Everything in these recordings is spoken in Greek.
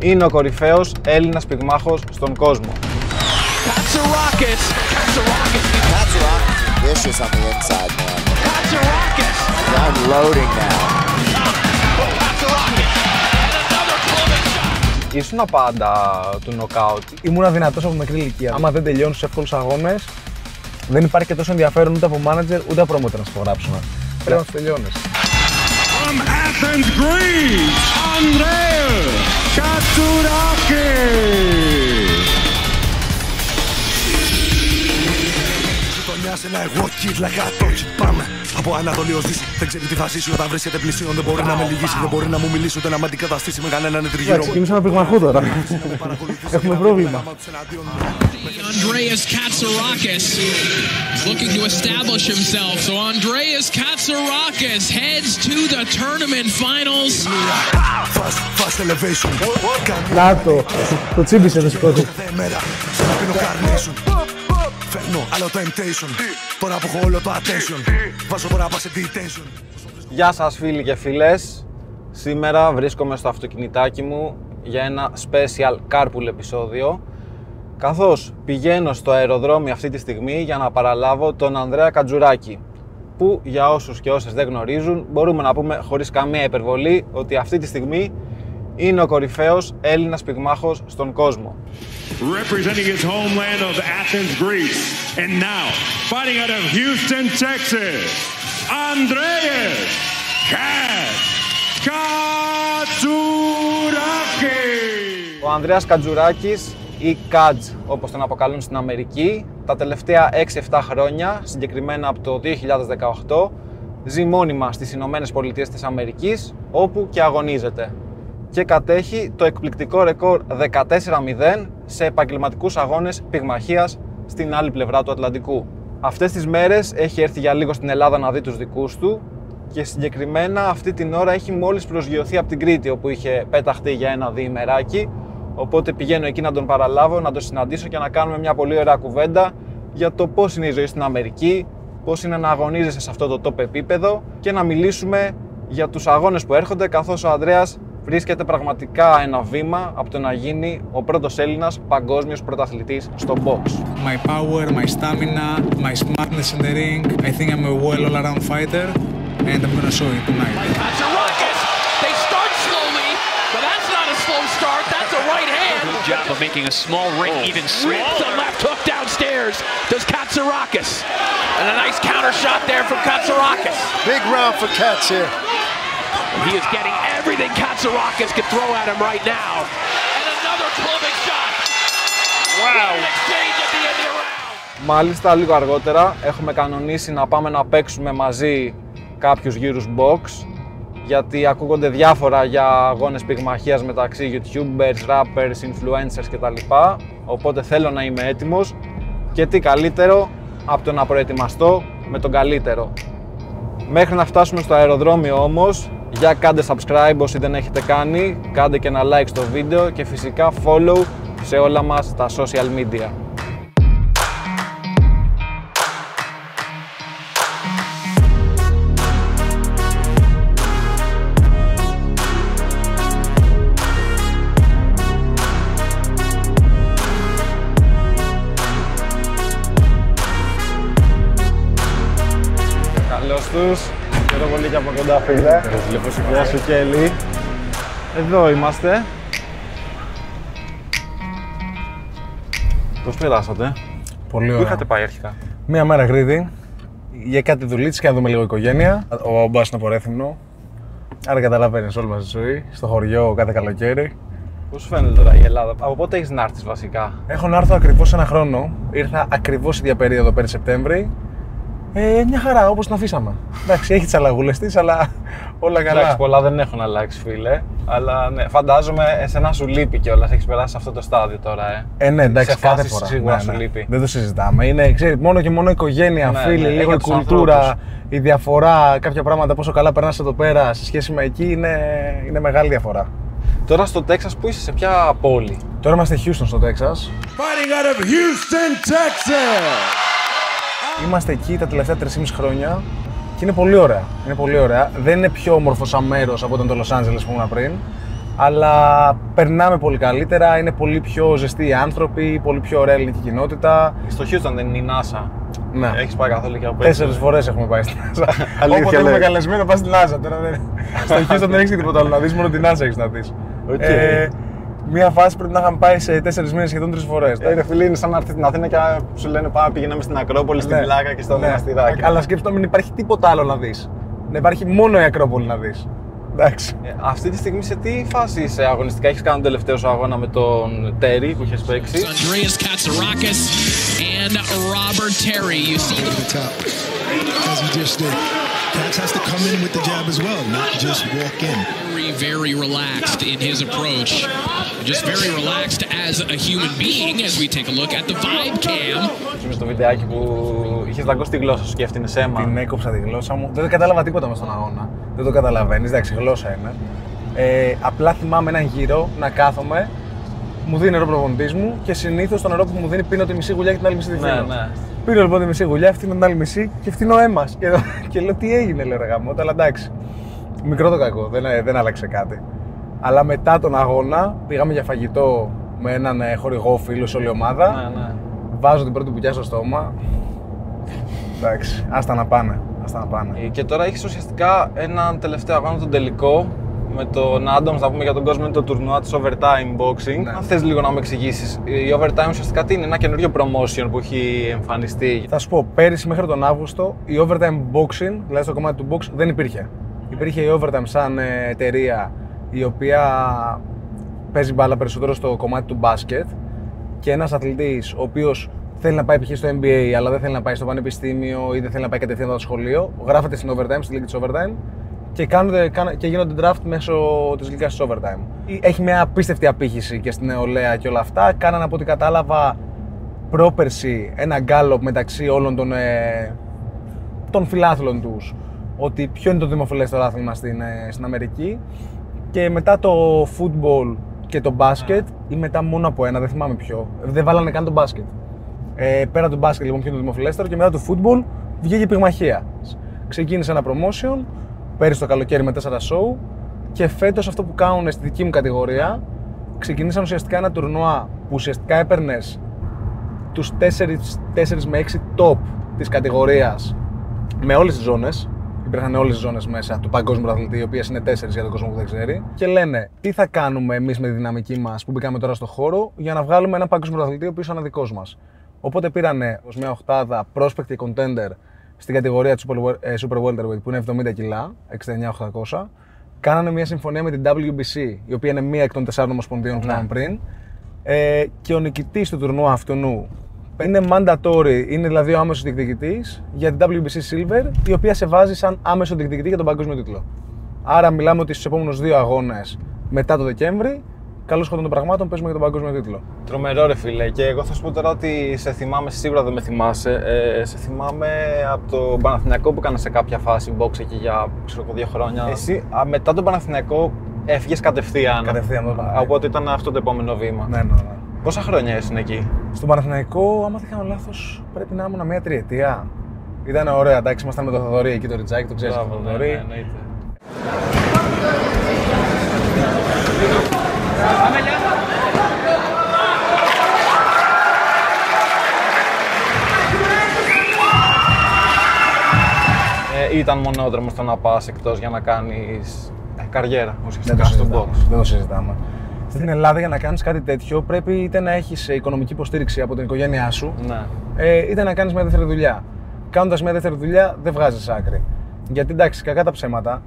είναι ο κορυφαίος Έλληνας πυγμάχος στον κόσμο. Katsarakis. Katsarakis. Katsarakis is vicious on the inside, man. Katsarakis. Unloading now. Katsarakis. And another clubbing shot. Ήσουν πάντα του νοκάουτ. Ήμουν δυνατός από μικρή ηλικία. Άμα δεν τελειώνεις σε εύκολους αγώνες, δεν υπάρχει και τόσο ενδιαφέρον ούτε από manager ούτε από promoter να σου υπογράψουν. Πρέπει να τους τελειώνεις. From Athens, Greece, Andreas Katsuraki. Γειτονιά σε ένα εγώ kid like a touch. Πάμε από Ανατολή ως Δύση. Δεν ξέρει τι θα ζήσει όταν βρίσκεται πλησίον. Δεν μπορεί να με λυγίσει, δεν μπορεί να μου μιλήσει ούτε να με αντικαταστήσει με κανέναν τριγύρω. Εντάξει, είμαι σαν πυγμαχού τώρα. Έχουμε πρόβλημα. Andreas Katsarakis is looking to establish himself. So Andreas Katsarakis heads to the tournament finals. Fast, fast elevation. Να το, το τσίμπησε το σηκώτη. Φέρνω άλλο temptation. Τώρα που έχω όλο το attention. Βάζω τώρα σε detention. Γεια σας φίλοι και φίλες. Σήμερα βρίσκομαι στο αυτοκινητάκι μου για ένα special carpool επεισόδιο καθώς πηγαίνω στο αεροδρόμιο αυτή τη στιγμή για να παραλάβω τον Ανδρέα Κατζουράκη που για όσους και όσες δεν γνωρίζουν μπορούμε να πούμε χωρίς καμία υπερβολή ότι αυτή τη στιγμή είναι ο κορυφαίος Έλληνας πυγμάχος στον κόσμο. Representing his homeland of Athens, Greece. And now, fighting out of Houston, Texas, Andreas Katsoudakis. Ο Ανδρέας Κατζουράκης ή Κατζ όπως τον αποκαλούν στην Αμερική τα τελευταία 6-7 χρόνια, συγκεκριμένα από το 2018 ζει μόνιμα στις Ηνωμένες Πολιτείες της Αμερικής όπου και αγωνίζεται και κατέχει το εκπληκτικό ρεκόρ 14-0 σε επαγγελματικούς αγώνες πυγμαχίας στην άλλη πλευρά του Ατλαντικού. Αυτές τις μέρες έχει έρθει για λίγο στην Ελλάδα να δει τους δικούς του και συγκεκριμένα αυτή την ώρα έχει μόλις προσγειωθεί από την Κρήτη όπου είχε πέταχτη για ένα διημεράκι οπότε πηγαίνω εκεί να τον παραλάβω, να τον συναντήσω και να κάνουμε μια πολύ ωραία κουβέντα για το πώς είναι η ζωή στην Αμερική, πώς είναι να αγωνίζεσαι σε αυτό το top επίπεδο και να μιλήσουμε για τους αγώνες που έρχονται καθώς ο Ανδρέας βρίσκεται πραγματικά ένα βήμα από το να γίνει ο πρώτος Έλληνας παγκόσμιος πρωταθλητής στο box. my power, my stamina, my smartness in the ring. I think I'm a well all-around fighter, and I'm gonna show it tonight. Katsarakis. They start slowly, but that's not a slow start. That's a right hand. Good job of making a small ring even With smaller. the left hook downstairs does Katsarakis. And a nice counter shot there from Katsarakis. Big round for Cats here. He is getting everything Katsarakis can throw at him right now. And another clubbing shot. Wow. exchange at the end of the round. Μάλιστα λίγο αργότερα έχουμε κανονίσει να πάμε να παίξουμε μαζί κάποιους γύρους box γιατί ακούγονται διάφορα για αγώνες πυγμαχίας μεταξύ youtubers, rappers, influencers κτλ. Οπότε θέλω να είμαι έτοιμος και τι καλύτερο από το να προετοιμαστώ με τον καλύτερο. Μέχρι να φτάσουμε στο αεροδρόμιο όμως, για κάντε subscribe όσοι δεν έχετε κάνει, κάντε και ένα like στο βίντεο και φυσικά follow σε όλα μας τα social media. Καλώς τους. Χαίρομαι πολύ και από κοντά φίλε. Γεια σου Κέλλη. Εδώ είμαστε. Πώς περάσατε. Πολύ Πού ωραία. είχατε πάει αρχικά; Μία μέρα Κρήτη, για κάτι δουλίτσε και να δούμε λίγο οικογένεια. Ο μπα είναι από Ρέθυμνο. Άρα καταλαβαίνεις όλη μας τη ζωή. Στο χωριό κάθε καλοκαίρι. Πώς σου φαίνεται τώρα η Ελλάδα, από πότε έχεις να έρθεις βασικά; Έχω να έρθω ακριβώς ένα χρόνο. Ήρθα ακριβώς ίδια περίοδο πέρυσι Σεπτέμβρη. Ε, μια χαρά, όπως την αφήσαμε. Εντάξει, έχει τις αλλαγούλες της, αλλά όλα καλά. Εντάξει, πολλά δεν έχουν αλλάξει φίλε. Αλλά ναι, φαντάζομαι εσένα σου λείπει κιόλας. Έχεις περάσει σε αυτό το στάδιο τώρα, ε. Ε, ναι, εντάξει, Σε κάθε φάσεις φορά. σίγουρα Ναι, σου ναι. λείπει. Δεν το συζητάμε. Είναι, ξέρει, μόνο και μόνο οικογένεια, Ναι, φίλοι, ναι, λίγο για η τους κουλτούρα, ανθρώπους. η διαφορά, κάποια πράγματα πόσο καλά περνάς εδώ πέρα σε σχέση με εκεί είναι, είναι μεγάλη διαφορά. Τώρα στο Τέξας που είσαι, σε ποια πόλη; Τώρα είμαστε Houston στο Texas. Fighting out of Houston, Texas. Είμαστε εκεί τα τελευταία 3,5 χρόνια και είναι πολύ ωραία. Είναι πολύ ωραία. Δεν είναι πιο όμορφο σαν μέρος από όταν το Los Angeles που ήμουν πριν. Αλλά περνάμε πολύ καλύτερα, είναι πολύ πιο ζεστοί οι άνθρωποι, πολύ πιο ωραία ελληνική κοινότητα. Στο Houston δεν είναι η NASA. Ναι. Έχεις πάει καθόλου και από Τέσσερις φορές έχουμε πάει στην NASA. Αλήθεια Όποτε έχουμε λέει. καλεσμένο, πας στην NASA. Τώρα δεν... Στο Houston δεν έχεις τίποτα άλλο να δεις, μόνο την NASA έχεις να δεις. Οκ. Μία φάση πρέπει να είχαμε πάει σε τέσσερις μήνες σχεδόν τρεις φορές. Ε, ρε φίλε, είναι σαν να έρθει στην Αθήνα και σου λένε πάμε πηγαίναμε στην Ακρόπολη, στην Πλάκα και στο Μοναστηράκι. Ναι. Αλλά σκέψτε να μην υπάρχει τίποτα άλλο να δεις. Να υπάρχει μόνο η Ακρόπολη να δεις. Εντάξει. Ε, αυτή τη στιγμή σε τι φάση είσαι αγωνιστικά, έχεις κάνει τον τελευταίο σου αγώνα με τον Τέρι που είχες παίξει; Andreas Katsarakis and Robert Terry. You see Over the top, as he just did. Katz has to come in with the jab as well, not just walk in. very, very relaxed in his approach. Just very relaxed as a human being as we take a look at the vibe cam. Με στο βιντεάκι που είχες δαγκώσει τη γλώσσα σου και έφτιανε αίμα. Την έκοψα τη γλώσσα μου. Δεν κατάλαβα τίποτα μες στον αγώνα. Δεν το καταλαβαίνεις. Εντάξει, γλώσσα είναι. Ε, απλά θυμάμαι έναν γύρο να κάθομαι, μου δίνει νερό προπονητής μου και συνήθως το νερό που μου δίνει πίνω τη μισή γουλιά και την άλλη μισή τη Ναι, φύλλω. ναι. Πίνω λοιπόν τη μισή γουλιά, φτύνω την άλλη μισή και φτύνω αίμα. Και, και λέω τι έγινε, λέω ρε γαμώ, αλλά εντάξει. Μικρό το κακό, δεν, δεν άλλαξε κάτι. Αλλά μετά τον αγώνα πήγαμε για φαγητό με έναν ε, χορηγό φίλο σε όλη η ομάδα. Ναι, ναι. Βάζω την πρώτη πουκιά στο στόμα. Εντάξει, άστα να πάνε. Άστα να πάνε. Ε, Και τώρα έχεις ουσιαστικά έναν τελευταίο αγώνα, τον τελικό, με τον Adams, να πούμε για τον κόσμο, είναι το τουρνουά της Overtime Boxing. Ναι. Αν θες λίγο να μου εξηγήσεις, η Overtime ουσιαστικά τι είναι, ένα καινούριο promotion που έχει εμφανιστεί. Θα σου πω, πέρυσι μέχρι τον Αύγουστο η Overtime Boxing, δηλαδή στο κομμάτι του box, δεν υπήρχε. Υπήρχε η Overtime σαν ε, εταιρεία η οποία παίζει μπάλα περισσότερο στο κομμάτι του μπάσκετ και ένας αθλητής ο οποίος θέλει να πάει π.χ. στο NBA αλλά δεν θέλει να πάει στο πανεπιστήμιο ή δεν θέλει να πάει κατευθείαν στο σχολείο, γράφεται στην Overtime, στη λίγη της Overtime και, κάνονται, κάνα- και γίνονται draft μέσω της λίγας της Overtime. Έχει μια απίστευτη απήχηση και στην νεολαία και όλα αυτά. Κάνανε από ό,τι κατάλαβα πρόπερση ένα γκάλωπ μεταξύ όλων των, ε, των φιλάθλων τους ότι ποιο είναι το δημοφιλέστερο άθλημα στην, ε, στην Αμερική και μετά το football και το μπάσκετ ή μετά μόνο από ένα, δεν θυμάμαι ποιο. Δεν βάλανε καν το μπάσκετ. Ε, πέρα του μπάσκετ λοιπόν ποιο είναι το δημοφιλέστερο και μετά το football βγήκε η πυγμαχία. Ξεκίνησε ένα promotion πέρυσι το καλοκαίρι με 4 show και φέτος αυτό που κάνουν στη δική μου κατηγορία ξεκινήσαν ουσιαστικά ένα τουρνουά που ουσιαστικά έπαιρνες τους 4, με 6 top της κατηγορίας με όλες τις ζώνες υπήρχαν όλες τις ζώνες μέσα του παγκόσμιου πρωταθλητή, οι οποίες είναι 4 για τον κόσμο που δεν ξέρει και λένε τι θα κάνουμε εμείς με τη δυναμική μας που μπήκαμε τώρα στο χώρο για να βγάλουμε ένα παγκόσμιο πρωταθλητή ο οποίος είναι δικός μας. Οπότε πήρανε ως μια οχτάδα prospect και contender στην κατηγορία του Super, ε, Super Welterweight που είναι 70 κιλά, 69-800. Κάνανε μια συμφωνία με την WBC, η οποία είναι μία εκ των τεσσάρων ομοσπονδίων που Ναι. είπαμε πριν. Ε, και ο νικητής του τουρνουά αυτού είναι mandatory, είναι δηλαδή ο άμεσος διεκδικητής για την WBC Silver, η οποία σε βάζει σαν άμεσο διεκδικητή για τον παγκόσμιο τίτλο. Άρα μιλάμε ότι στους επόμενους δύο αγώνες μετά το Δεκέμβρη, καλώς χωρών των πραγμάτων, παίζουμε για τον παγκόσμιο τίτλο. Τρομερό ρε φίλε και εγώ θα σου πω τώρα ότι σε θυμάμαι, σίγουρα δεν με θυμάσαι, ε, σε θυμάμαι από το Παναθηναϊκό που έκανα σε κάποια φάση box εκεί για ξέρω, εγώ, δύο χρόνια. Εσύ α, μετά τον Παναθηναϊκό έφυγες κατευθείαν. Κατευθείαν από τον Παναθηναϊκό. Οπότε ήταν αυτό το επόμενο βήμα. Ναι, ναι, ναι. Πόσα χρόνια ήσουν εκεί; Στον Παναθηναϊκό, άμα δεν κάνω λάθος, πρέπει να ήμουν μια τριετία. Ήταν ωραία, εντάξει, ήμασταν με το Θοδωρή εκεί το Ριτσάκι, το ξέρεις το Μπράβο, ναι, Θοδωρή. ναι, εννοείται. Ε, ήταν μονόδρομος το να πας εκτός για να κάνεις καριέρα Δεν το ουσιαστικά στο συζητάμε. box. Δεν το συζητάμε. Στην Ελλάδα για να κάνεις κάτι τέτοιο πρέπει είτε να έχεις οικονομική υποστήριξη από την οικογένειά σου, Ναι. ε, είτε να κάνεις μια δεύτερη δουλειά. Κάνοντας μια δεύτερη δουλειά δεν βγάζεις άκρη. Γιατί εντάξει, κακά τα ψέματα,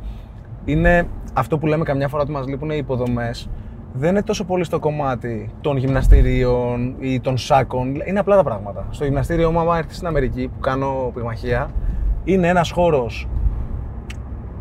είναι αυτό που λέμε καμιά φορά ότι μας λείπουν οι υποδομές. Δεν είναι τόσο πολύ στο κομμάτι των γυμναστηρίων ή των σάκων. Είναι απλά τα πράγματα. Στο γυμναστήριο μου, άμα έρθεις στην Αμερική που κάνω πυγμαχία, είναι ένας χώρος,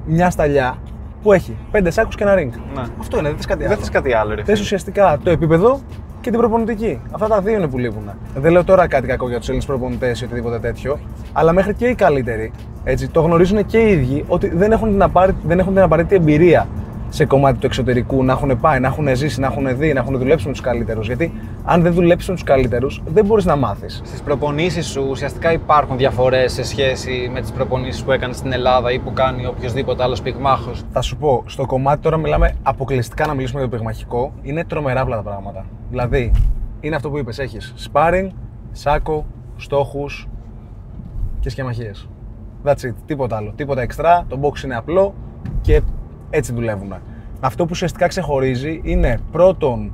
μια σταλιά που έχει πέντε σάκους και ένα ring. Ναι. Αυτό είναι, δεν θες κάτι άλλο. Δεν θες κάτι άλλο, ρε. Θες φίλε. ουσιαστικά το επίπεδο και την προπονητική. Αυτά τα δύο είναι που λείπουν. Δεν λέω τώρα κάτι κακό για τους Έλληνες προπονητές ή οτιδήποτε τέτοιο, αλλά μέχρι και οι καλύτεροι έτσι, το γνωρίζουν και οι ίδιοι ότι δεν έχουν την, απάρι... δεν έχουν την απαραίτητη εμπειρία σε κομμάτι του εξωτερικού, να έχουν πάει, να έχουν ζήσει, να έχουν δει, να έχουν δουλέψει με τους καλύτερους. Γιατί αν δεν δουλέψεις με τους καλύτερους, δεν μπορείς να μάθεις. Στις προπονήσεις σου ουσιαστικά υπάρχουν διαφορές σε σχέση με τις προπονήσεις που έκανες στην Ελλάδα ή που κάνει οποιοδήποτε άλλος πυγμάχος; Θα σου πω, στο κομμάτι τώρα μιλάμε αποκλειστικά να μιλήσουμε για το πυγμαχικό. Είναι τρομερά απλά τα πράγματα. Δηλαδή, είναι αυτό που είπες: έχεις sparring, σάκο, στόχους και σχεμαχίε. That's it. Τίποτα άλλο. Τίποτα εξτρά. Το box είναι απλό και έτσι δουλεύουμε. Αυτό που ουσιαστικά ξεχωρίζει είναι πρώτον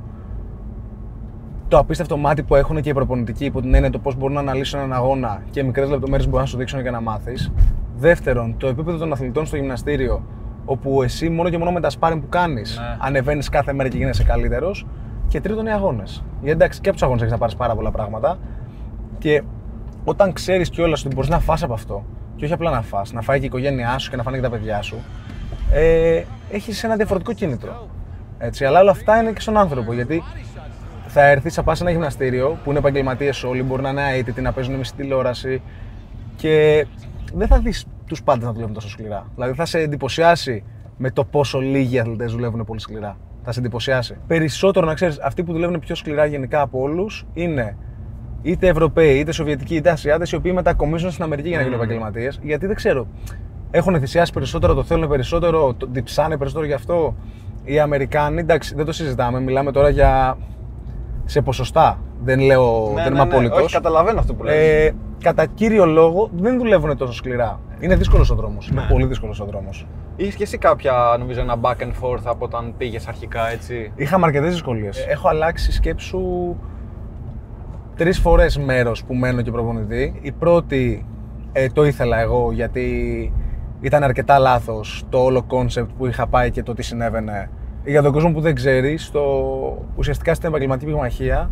το απίστευτο μάτι που έχουν και οι προπονητικοί, που την έννοια το πώς μπορούν να αναλύσουν έναν αγώνα και μικρές λεπτομέρειες μπορούν να σου δείξουν για να μάθεις. Δεύτερον, το επίπεδο των αθλητών στο γυμναστήριο, όπου εσύ μόνο και μόνο με τα σπάριν που κάνεις Ναι. ανεβαίνεις κάθε μέρα και γίνεσαι καλύτερος. Και τρίτον, οι αγώνες. Γιατί εντάξει, και από τους αγώνες έχεις να πάρεις πάρα πολλά πράγματα. Και όταν ξέρεις κιόλας ότι μπορείς να φας από αυτό, και όχι απλά να φας, να φάει και η οικογένειά σου και να φάνε και τα παιδιά σου, ε, έχεις ένα διαφορετικό κίνητρο. Έτσι, αλλά όλα αυτά είναι και στον άνθρωπο. Γιατί θα έρθεις, θα πας σε ένα γυμναστήριο που είναι επαγγελματίες όλοι, μπορεί να είναι αίτητοι, να παίζουν με στην τηλεόραση και δεν θα δεις τους πάντες να δουλεύουν τόσο σκληρά. Δηλαδή θα σε εντυπωσιάσει με το πόσο λίγοι αθλητές δουλεύουν πολύ σκληρά. Θα σε εντυπωσιάσει. Περισσότερο να ξέρεις, αυτοί που δουλεύουν πιο σκληρά γενικά από όλους είναι είτε Ευρωπαίοι, είτε Σοβιετικοί, είτε Ασιάτες, οι οποίοι μετακομίζουν στην Αμερική για να γίνουν επαγγελματίες. Γιατί δεν ξέρω, έχουν θυσιάσει περισσότερο, το θέλουν περισσότερο, το διψάνε περισσότερο γι' αυτό. Οι Αμερικάνοι, εντάξει, δεν το συζητάμε, μιλάμε τώρα για. σε ποσοστά. Δεν λέω, Ναι, δεν ναι, είμαι ναι. απόλυτος. Όχι, καταλαβαίνω αυτό που λες. Ε, κατά κύριο λόγο δεν δουλεύουν τόσο σκληρά. Είναι δύσκολος ο δρόμος. Είναι πολύ δύσκολος ο δρόμος. Είχες και εσύ κάποια, νομίζω, ένα back and forth από όταν πήγες αρχικά, έτσι; Είχαμε αρκετές δυσκολίες. Έχω αλλάξει σκέψου τρεις φορές μέρος που μένω και προπονητή. Η πρώτη ε, το ήθελα εγώ γιατί ήταν αρκετά λάθος το όλο concept που είχα πάει και το τι συνέβαινε. Για τον κόσμο που δεν ξέρει, στο... ουσιαστικά στην επαγγελματική πυγμαχία,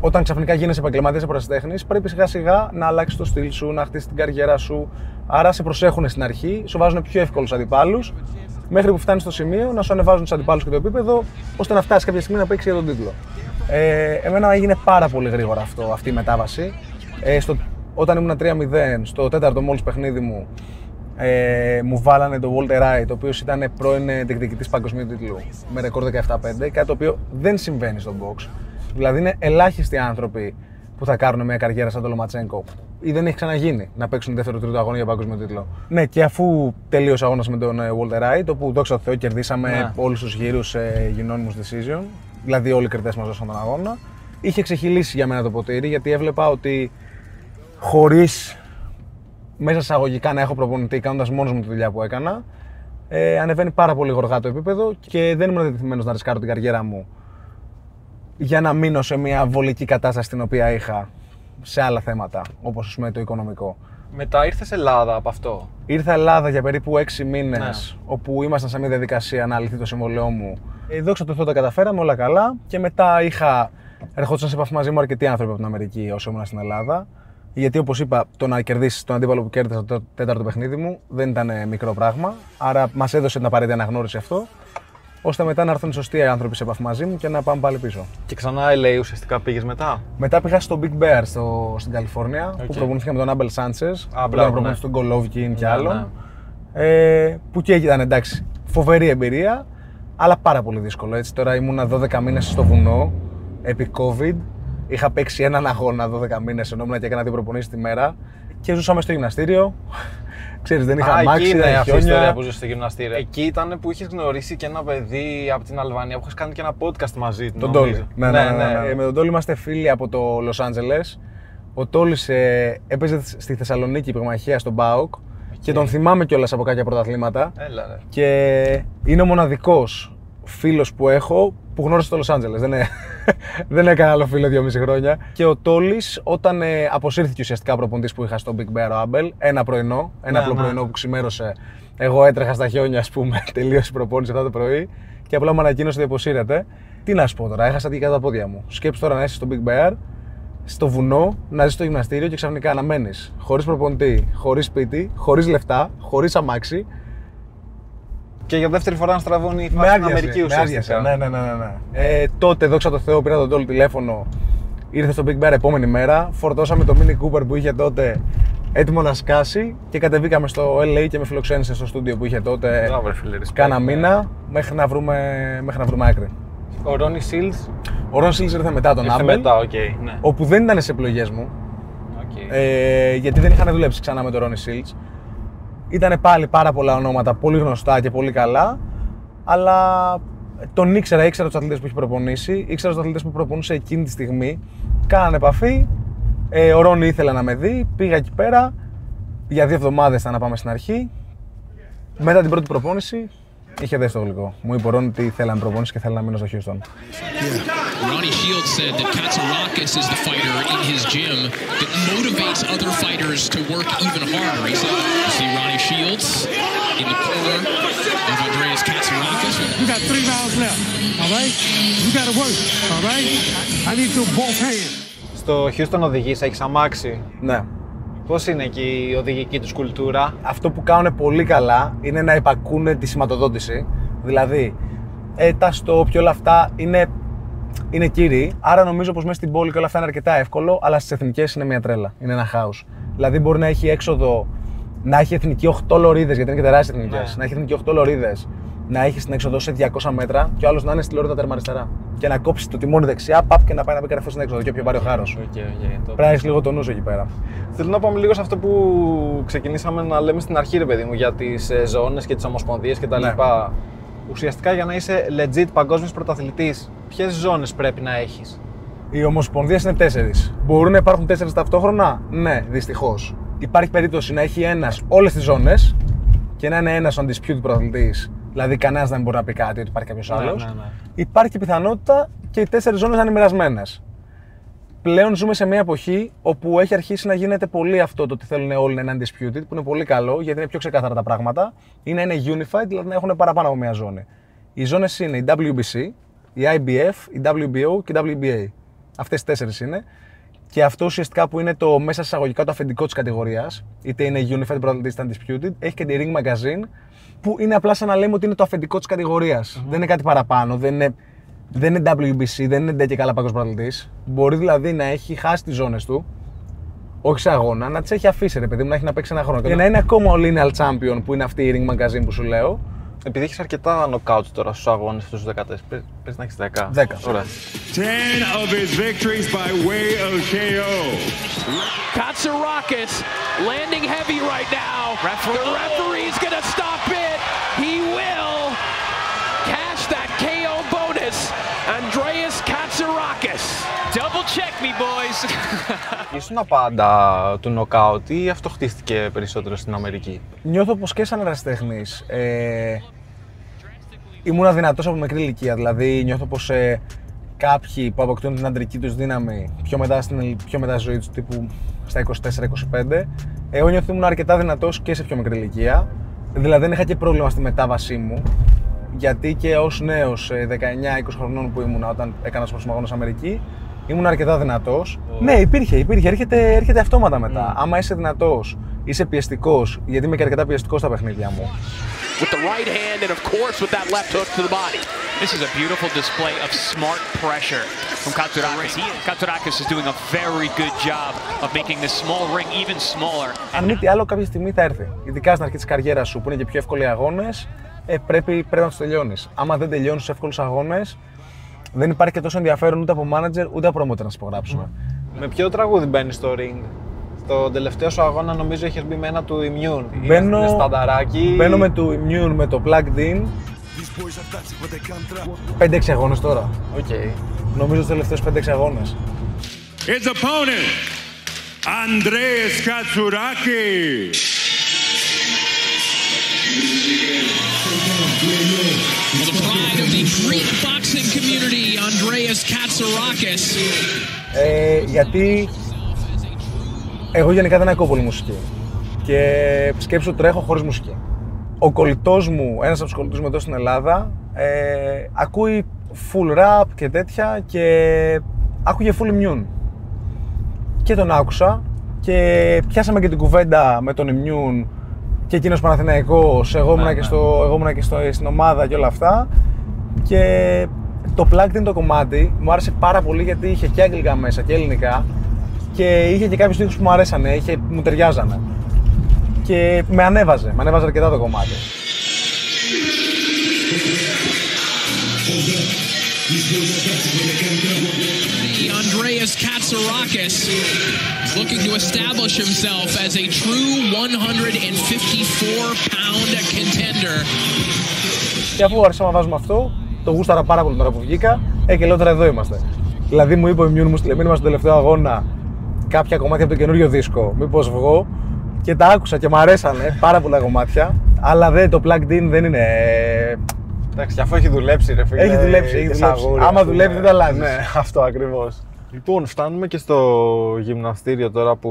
όταν ξαφνικά γίνεσαι επαγγελματίας από ερασιτέχνη, πρέπει σιγά σιγά να αλλάξεις το στυλ σου, να χτίσεις την καριέρα σου. Άρα σε προσέχουν στην αρχή, σου βάζουν πιο εύκολους αντιπάλους, μέχρι που φτάνεις στο σημείο να σου ανεβάζουν τους αντιπάλους και το επίπεδο, ώστε να φτάσεις κάποια στιγμή να παίξεις για τον τίτλο. Ε, εμένα έγινε πάρα πολύ γρήγορα αυτό, αυτή η μετάβαση. Ε, στο, όταν ήμουν 3-0, στο τέταρτο μόλις παιχνίδι μου, ε, μου βάλανε το Walter Wright, ο οποίος ήταν πρώην διεκδικητής παγκοσμίου τίτλου με ρεκόρ 17-5, κάτι το οποίο δεν συμβαίνει στο box. Δηλαδή είναι ελάχιστοι άνθρωποι που θα κάνουν μια καριέρα σαν τον Λοματσέγκο. Ή δεν έχει ξαναγίνει να παίξουν δεύτερο τρίτο αγώνα για παγκοσμίο τίτλο. Ναι, και αφού τελείωσε ο αγώνας με τον ε, Walter Wright, όπου δόξα τω Θεώ κερδίσαμε Ναι. όλους τους γύρους σε unanimous decision, δηλαδή όλοι οι κριτές μας δώσαν τον αγώνα, είχε ξεχυλήσει για μένα το ποτήρι γιατί έβλεπα ότι χωρίς μέσα εισαγωγικά να έχω προπονητή κάνοντας μόνος μου τη δουλειά που έκανα, ε, ανεβαίνει πάρα πολύ γοργά το επίπεδο και δεν ήμουν διατεθειμένος να ρισκάρω την καριέρα μου για να μείνω σε μια βολική κατάσταση την οποία είχα σε άλλα θέματα, όπως ας πούμε το οικονομικό. Μετά ήρθες Ελλάδα από αυτό. Ήρθα Ελλάδα για περίπου 6 μήνες, Ναι. όπου ήμασταν σε μια διαδικασία να λυθεί το συμβόλαιό μου. Ε, δόξα τω Θεώ τα καταφέραμε όλα καλά. Και μετά είχα, ερχόντουσαν σε επαφή μαζί μου αρκετοί άνθρωποι από την Αμερική όσο ήμουν στην Ελλάδα. Γιατί όπως είπα, το να κερδίσεις τον αντίπαλο που κέρδισα το τέταρτο παιχνίδι μου δεν ήταν ε, μικρό πράγμα. Άρα μας έδωσε την απαραίτητη αναγνώριση αυτό, ώστε μετά να έρθουν οι σωστοί άνθρωποι σε επαφή μαζί μου και να πάμε πάλι πίσω. Και ξανά LA ουσιαστικά πήγες μετά; Μετά πήγα στο Big Bear στο, στην Καλιφόρνια, που Οκ. προπονήθηκα με τον Άμπελ Σάντσες, που μπράβο, ήταν προπονητή ναι. του Γκολόβκιν και Ναι, άλλων. Ε, που και ήταν εντάξει, φοβερή εμπειρία, αλλά πάρα πολύ δύσκολο. Έτσι. Τώρα ήμουνα 12 μήνες στο βουνό επί COVID. Είχα παίξει έναν αγώνα 12 μήνες ενώ ήμουν και έκανα δύο προπονήσεις τη μέρα και ζούσαμε στο γυμναστήριο. Ξέρεις, δεν είχα Α, αμάξι, εκεί δεν είναι είχα αυτή η ιστορία χιόνια. που ζούσε στο γυμναστήριο. Εκεί ήταν που είχες γνωρίσει και ένα παιδί από την Αλβανία που είχες κάνει και ένα podcast μαζί του. Τον νομίζω. Τόλι. Ναι, ναι, ναι, ναι. Ε, με τον Τόλι είμαστε φίλοι από το Λο Άντζελε. Ο Τόλις ε, έπαιζε στη Θεσσαλονίκη πυγμαχία στον Μπάουκ και τον θυμάμαι κιόλας από κάποια πρωταθλήματα. Έλα, ρε. Και είναι ο μοναδικός φίλος που έχω που γνώρισε το Λο Άντζελε. Δεν, ε- δεν έκανα άλλο φίλο δυόμιση χρόνια. Και ο Τόλι, όταν ε, αποσύρθηκε ουσιαστικά προποντή που είχα στο Big Bear ο Άμπελ, ένα πρωινό, ένα Ναι, απλό ναι. πρωινό που ξημέρωσε. Εγώ έτρεχα στα χιόνια, ας πούμε, τελείωσε η προπόνηση αυτά το πρωί και απλά μου ανακοίνωσε ότι αποσύρεται. Τι να σου πω τώρα, έχασα την κάτω τα πόδια μου. Σκέψου τώρα να είσαι στο Big Bear, στο βουνό, να ζεις στο γυμναστήριο και ξαφνικά να μένεις χωρίς προπονητή, χωρίς σπίτι, χωρίς λεφτά, χωρίς αμάξι. Και για δεύτερη φορά να στραβώνει η Με φάση στην άδειασε, Αμερική με ουσιαστικά. άδειασε. Ναι, ναι, ναι, ναι, ναι. Ε, τότε, δόξα τω Θεώ, πήρα τον Τόλ τηλέφωνο. Ήρθε στο Big Bear επόμενη μέρα. Φορτώσαμε το Mini Cooper που είχε τότε έτοιμο να σκάσει και κατεβήκαμε στο LA και με φιλοξένησε στο στούντιο που είχε τότε Μπράβο, ρε φίλε, respect, κάνα ναι. μήνα μέχρι να βρούμε, μέχρι να βρούμε άκρη. Ο Ρόνι Σιλντς Ο Ρόνι Σιλντς ήρθε μετά τον ήρθε Άμπελ, μετά, οκ. ναι. όπου δεν ήταν σε επιλογές μου, Οκ. ε, γιατί δεν είχαν δουλέψει ξανά με τον Ρόνι Σιλντς. Ήταν πάλι πάρα πολλά ονόματα, πολύ γνωστά και πολύ καλά, αλλά τον ήξερα, ήξερα τους αθλητές που έχει προπονήσει, ήξερα τους αθλητές που προπονούσε εκείνη τη στιγμή. Κάνανε επαφή. Ε, ο Ρόνι ήθελε να με δει, πήγα εκεί πέρα. Για δύο εβδομάδες ήταν να πάμε στην αρχή. Μετά την πρώτη προπόνηση, είχε δέσει το γλυκό. Μου είπε ο Ρόνι ότι ήθελε να με προπονήσει και θέλει να μείνω στο Houston. Ronnie Shields said that Katsarakis is the fighter in his gym that motivates other fighters to work even harder. He said, you see Ronnie Shields in the corner of Andreas Katsarakis. You got three rounds left, all right? You got to work, all right? I need your both hands. Στο Houston οδηγείς, έχεις αμάξι. Ναι. Πώς είναι εκεί η οδηγική τους κουλτούρα; αυτό που κάνουν πολύ καλά είναι να υπακούνε τη σηματοδότηση. Δηλαδή, ε, τα stop και όλα αυτά είναι, είναι κύριοι. Άρα νομίζω πως μέσα στην πόλη και όλα αυτά είναι αρκετά εύκολο, αλλά στις εθνικές είναι μια τρέλα. Είναι ένα χάος. Δηλαδή, μπορεί να έχει έξοδο, να έχει εθνική 8 λωρίδες, γιατί είναι και τεράστιες εθνικές. Να έχει εθνική 8 λωρίδες, να έχεις στην έξοδο σε 200 μέτρα και ο άλλος να είναι στη λωρίδα τέρμα αριστερά. Και να κόψεις το τιμόνι δεξιά, παπ και να πάει να μπει καρφί στην έξοδο και όποιον πάρει ο χάρος. OK, OK, το- Πρέπει να έχεις λίγο το νους σου εκεί πέρα. Θέλω να πάμε λίγο σε αυτό που ξεκινήσαμε να λέμε στην αρχή, ρε παιδί μου, για τις ζώνες και τις ομοσπονδίες κτλ. Ναι. Ουσιαστικά για να είσαι legit παγκόσμιος πρωταθλητής, ποιες ζώνες πρέπει να έχεις; Οι ομοσπονδίες είναι τέσσερις. Μπορούν να υπάρχουν τέσσερις ταυτόχρονα, ναι, δυστυχώς. Υπάρχει περίπτωση να έχει ένας όλες τις ζώνες και να είναι ένας undisputed πρωταθλητής. Δηλαδή, κανένας δεν μπορεί να πει κάτι ότι υπάρχει κάποιος άλλος. ναι, ναι. Υπάρχει και πιθανότητα και οι τέσσερις ζώνες να είναι μοιρασμένες. Πλέον ζούμε σε μια εποχή όπου έχει αρχίσει να γίνεται πολύ αυτό το ότι θέλουν όλοι να είναι undisputed, που είναι πολύ καλό γιατί είναι πιο ξεκάθαρα τα πράγματα. Είναι να είναι unified, δηλαδή να έχουν παραπάνω από μια ζώνη. Οι ζώνες είναι η WBC, η IBF, η WBO και η WBA. Αυτές τις τέσσερις είναι. Και αυτό ουσιαστικά που είναι το μέσα εισαγωγικά το αφεντικό της κατηγορίας, είτε είναι unified πρωταθλητή είτε undisputed, έχει και τη Ring Magazine, που είναι απλά σαν να λέμε ότι είναι το αφεντικό της κατηγορια Δεν είναι κάτι παραπάνω, δεν είναι, δεν είναι WBC, δεν είναι ντε και καλά παγκόσμιος πρωταθλητής. Μπορεί δηλαδή να έχει χάσει τις ζώνες του, όχι σε αγώνα, να τις έχει αφήσει ρε παιδί μου, να έχει να παίξει ένα χρόνο. Και να είναι ακόμα ο lineal champion που είναι αυτή η Ring Magazine που σου λέω. Επειδή έχει αρκετά knockouts τώρα στου αγώνε αυτού του 14, πρέπει να έχει 10. 10. Ωραία. 10 of his victories by way of KO. Katsarakis landing heavy right now. The referee's gonna stop it. He will cash that KO bonus. Andreas Katsarakis. Double check me, boys. Ήσουν πάντα του knockout ή αυτό χτίστηκε περισσότερο στην Αμερική; Νιώθω πως και σαν ερασιτέχνης ε, ήμουν αδυνατός από μικρή ηλικία. Δηλαδή νιώθω πως ε, κάποιοι που αποκτούν την αντρική τους δύναμη πιο μετά στην πιο μετά στη ζωή τους τύπου στα 24-25 εγώ νιώθω ότι ήμουν αρκετά δυνατός και σε πιο μικρή ηλικία. Δηλαδή δεν είχα και πρόβλημα στη μετάβασή μου γιατί και ως νέος ε, 19-20 χρονών που ήμουν όταν έκανα σπορτισμό αγώνες Αμερική ήμουν αρκετά δυνατός. Ναι, υπήρχε, υπήρχε. Έρχεται, έρχεται αυτόματα μετά. Άμα είσαι δυνατός, είσαι πιεστικός, γιατί είμαι και αρκετά πιεστικός στα παιχνίδια μου. With the right hand and of course with that left hook to the body. This is a beautiful display of smart pressure from Katsurakis. He, Katsurakis is doing a very good job of making this small ring even smaller. Αν μη τι άλλο, κάποια στιγμή θα έρθει. Ειδικά στην αρχή της καριέρας σου, που είναι και πιο εύκολοι αγώνες, ε, πρέπει, πρέπει να τους τελειώνεις. Άμα δεν τελειώνεις τους εύκολους αγώνες, δεν υπάρχει και τόσο ενδιαφέρον ούτε από manager ούτε από promoter να σε υπογράψουμε. Με ποιο τραγούδι μπαίνει στο ring; Στο τελευταίο σου αγώνα νομίζω έχει μπει με ένα του Immune. Μπαίνω, Είναι στανταράκι. μπαίνω με το Immune, με το Plugged In. 5-6 αγώνες τώρα. Οκ. Νομίζω τους τελευταίους 5-6 αγώνες. His opponent, Andreas Katsuraki. The pride of the Greek boxing community, Andreas Katsarakis. Ε, γιατί εγώ γενικά δεν ακούω πολύ μουσική. Και σκέψου τρέχω χωρίς μουσική. Ο κολλητός μου, ένας από τους κολλητούς μου εδώ στην Ελλάδα, ε, ακούει full rap και τέτοια και άκουγε full immune. Και τον άκουσα και πιάσαμε και την κουβέντα με τον immune και εκείνος Παναθηναϊκός, εγώ ήμουνα και, στο, εγώ ήμουνα και στο, στην ομάδα και όλα αυτά. Και το plugged in το κομμάτι μου άρεσε πάρα πολύ γιατί είχε και αγγλικά μέσα και ελληνικά και είχε και κάποιους ήχους που μου αρέσανε, είχε, μου ταιριάζανε. Και με ανέβαζε, με ανέβαζε αρκετά το κομμάτι. The Andreas Katsarakis is looking to establish himself as a true 154-pound contender. Και αφού άρχισα να βάζουμε αυτό, το γούσταρα πάρα πολύ τώρα που βγήκα, ε, και λέω τώρα εδώ είμαστε. Δηλαδή μου είπε ο Μιούν μου στη Λεμίνη μας στο τελευταίο αγώνα κάποια κομμάτια από το καινούριο δίσκο, μήπως βγω και τα άκουσα και μου αρέσανε πάρα πολλά κομμάτια, αλλά δεν, το plugged in δεν είναι... Εντάξει, αφού έχει δουλέψει, ρε φίλε. Έχει δουλέψει, έχει είτε δουλέψει. σαγούρι, Άμα ας πούμε. δουλεύει, δεν τα αλλάζεις. Ναι, αυτό ακριβώς. Λοιπόν, φτάνουμε και στο γυμναστήριο τώρα που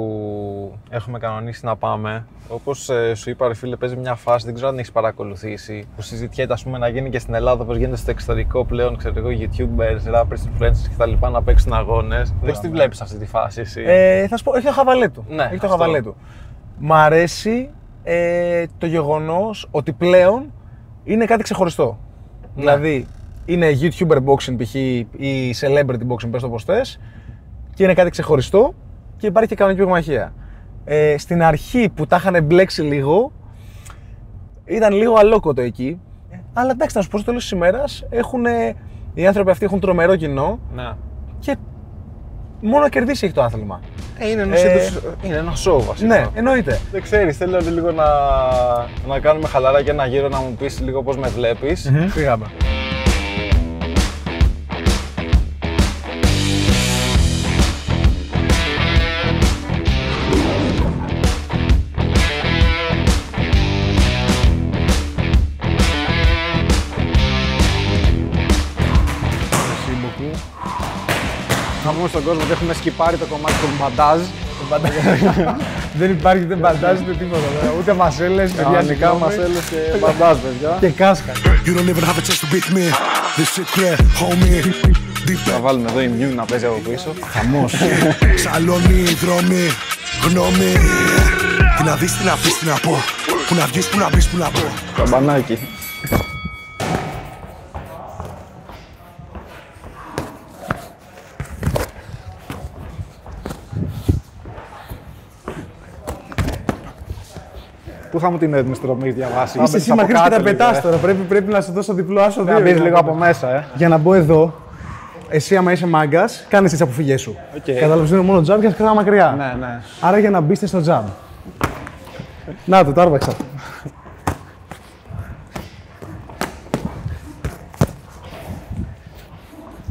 έχουμε κανονίσει να πάμε. Όπως σου είπα, ρε φίλε, παίζει μια φάση, δεν ξέρω αν έχεις παρακολουθήσει. Που συζητιέται, ας πούμε, να γίνει και στην Ελλάδα όπω γίνεται στο εξωτερικό πλέον, ξέρω εγώ, YouTubers, rappers, influencers κτλ. να παίξουν αγώνες. Πώς τη βλέπεις αυτή τη φάση, εσύ; Ε, θα σου πω, έχει το χαβαλέ του. Ναι, έχει το αυτό. χαβαλέ του. Μ' αρέσει ε, το γεγονός ότι πλέον είναι κάτι ξεχωριστό. Ναι. Δηλαδή, είναι YouTuber boxing π.χ. ή celebrity boxing, πες το πώς θες, και είναι κάτι ξεχωριστό και υπάρχει και κανονική πυγμαχία. Ε, στην αρχή που τα είχαν μπλέξει λίγο, ήταν λίγο αλόκοτο εκεί. Αλλά εντάξει, να σου πω στο τέλος της ημέρας, οι άνθρωποι αυτοί έχουν τρομερό κοινό Ναι. και μόνο να κερδίσει έχει το άθλημα. Ε, είναι ένα Ε, είναι ένα show βασικά. Ναι, εννοείται. Δεν ξέρεις, θέλω λίγο να, να κάνουμε χαλαρά και ένα γύρο να μου πεις λίγο πώς με βλέπεις. Πήγαμε. Να πούμε στον κόσμο ότι έχουμε σκυπάρει το κομμάτι του μπαντάζ. Δεν υπάρχει ούτε μπαντάζ ούτε τίποτα. βέβαια. Ούτε μασέλες, παιδιά. Κανονικά συγγνώμη. μασέλες και μπαντάζ, παιδιά. Και κάσκα. You don't even have a chance to beat me. This shit clear, homie. Deep Θα βάλουμε εδώ η Mew να παίζει από πίσω. Χαμός. Σαλόνι, δρόμοι, γνώμη. Τι να δεις, τι να πεις, τι να πω. Πού να βγεις, πού να μπεις, πού να πω. Καμπανάκι. Πού θα μου την έδινες τώρα, με έχει διαβάσει. Είσαι εσύ μακρύς και τα πετάς τώρα. Πρέπει, πρέπει να σου δώσω διπλό άσο δύο. Να μπεις για λίγο να- από μέσα, ε. Για να μπω εδώ, εσύ άμα είσαι μάγκας, κάνεις τις αποφυγές σου. Οκ. Κατάλαβε είναι μόνο τζαμπ και κρατά μακριά. Ναι, ναι. Άρα για να μπεις είστε στο τζαμπ. Να το, το άρπαξα.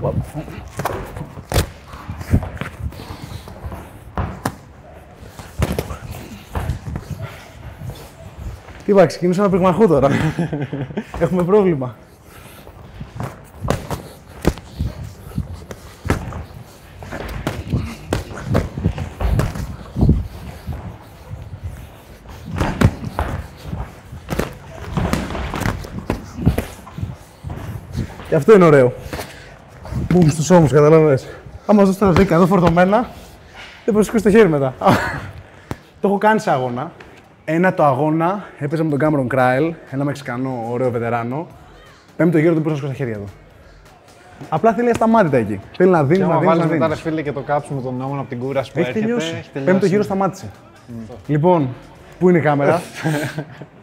Τι πάει, ξεκινήσω να πυγμαχώ τώρα. Έχουμε πρόβλημα. Και αυτό είναι ωραίο. Μπούμ στους ώμους, καταλαβαίνεις. Άμα δώσει τα 10 εδώ φορτωμένα, δεν προσήκω το χέρι μετά. το έχω κάνει σε αγώνα. Ένα το αγώνα έπαιζα με τον Cameron Krail, ένα Μεξικανό ωραίο βετεράνο. Πέμπτο γύρο δεν μπορούσα να σηκώσω τα χέρια του. Απλά θέλει ασταμάτητα εκεί. Θέλει να δίνει, Και να άμα δίνει. βάλεις Να μετά, ρε δίνεις. φίλε, και το κάψιμο των νόμων από την κούραση που Έχει έρχεται. τελειώσει. έχει τελειώσει. Πέμπτο γύρο σταμάτησε. Λοιπόν, πού είναι η κάμερα;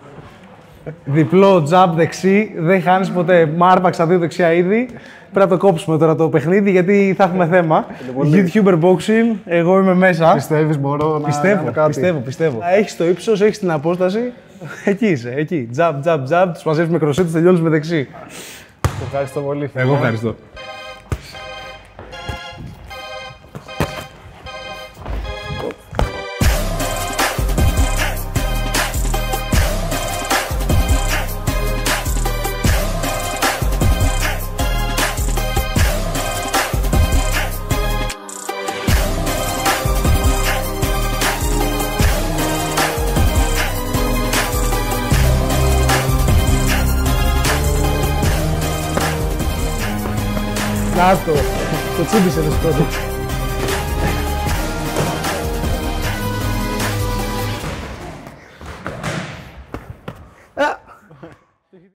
Διπλό τζαμπ δεξί, δεν χάνεις ποτέ. Μ' άρπαξα δύο δεξιά ήδη. Πρέπει να το κόψουμε τώρα το παιχνίδι γιατί θα έχουμε θέμα. YouTuber boxing, εγώ είμαι μέσα. Πιστεύεις μπορώ να Πιστεύω, κάνω κάτι; πιστεύω, πιστεύω. Έχεις το ύψος, έχεις την απόσταση. Εκεί είσαι, εκεί. Τζαμπ, τζαμπ, τζαμπ. Τους μαζεύεις με κροσέ, του τελειώνεις με δεξί. Σε ευχαριστώ πολύ. φίλε. Εγώ ευχαριστώ.